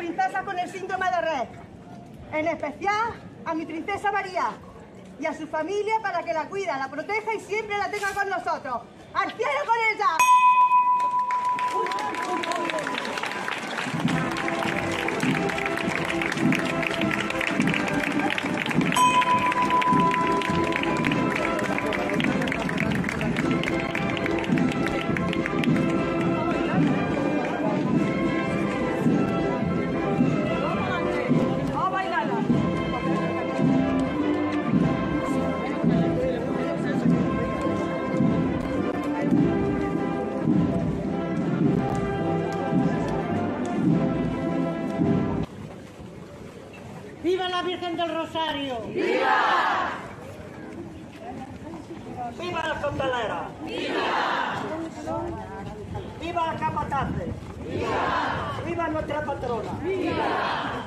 Princesas con el síndrome de red. En especial a mi princesa María y a su familia para que la cuida, la proteja y siempre la tenga con nosotros. ¡Al cielo ¡Viva la Virgen del Rosario! ¡Viva! ¡Viva la costelera! ¡Viva! ¡Viva la capatace! ¡Viva! ¡Viva nuestra patrona! ¡Viva!